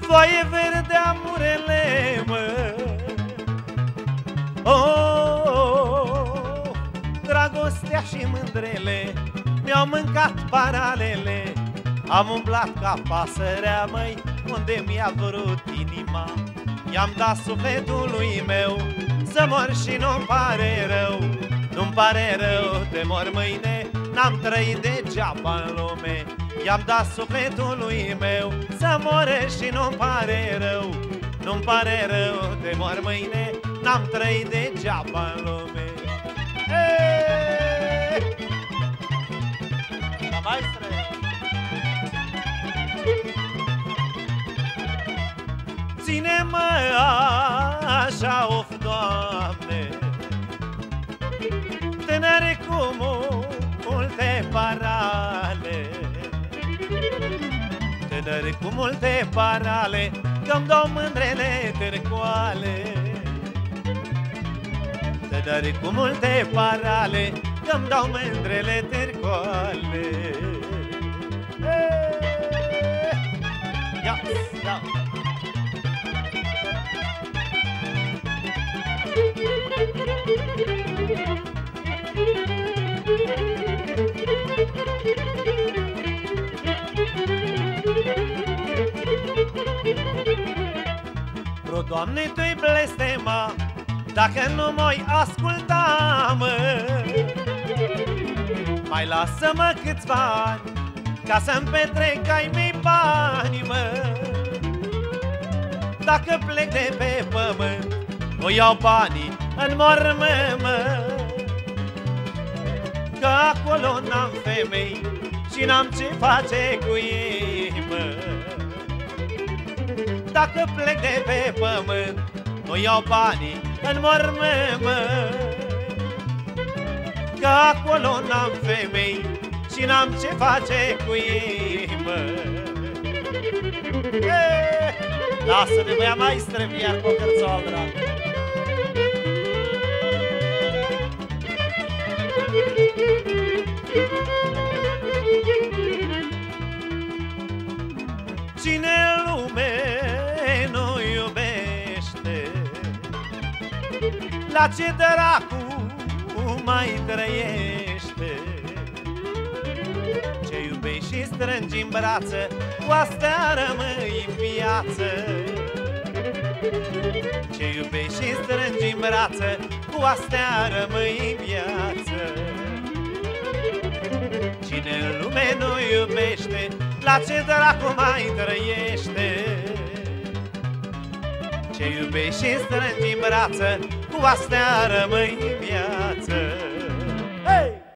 Foaie verde amurele, mă. Oh, Dragostea și mândrele Mi-au mâncat paralele. Am umblat ca pasărea, măi Unde mi-a vrut inima I-am dat sufletului meu Să mor și nu-mi pare rău Nu-mi pare rău de mor mâine N-am trăit degeaba în lume I-am dat sufletului meu Să more și nu-mi pare rău Nu-mi pare rău de mor mâine N-am trăit degeaba în lume Eee! maestre! Ține-mă așa, of, Doamne. Tânăre cu multe parale. Tânăre cu multe parale Că-mi dau mândrele târcoale Tânăre cu multe parale Că-mi dau mândrele târcoale Ia, ia Ro, Doamne, Tu-i blestema Dacă nu mai asculta, mă. Mai lasă-mă câțiva ani Ca să-mi petrec ai mei bani, mă. Dacă plec de pe pământ O iau banii în mormă, mă. Că acolo n-am femei Și n-am ce face cu ei, mă. Dacă plec de pe pământ O iau banii în mormă, mă. Că acolo n-am femei Și n-am ce face cu ei, mă. Lasă-ne, băia maestre, iar cu o cărțoală, dragă La ce dracu mai trăiește? Ce iubești și strângi în brață Cu astea rămâi în viață. Ce iubești și strângi în brață Cu astea rămâi în viață. Cine în lume nu iubește La ce dracu mai trăiește Ce iubești și strângi în brață Cu astea rămâi în viață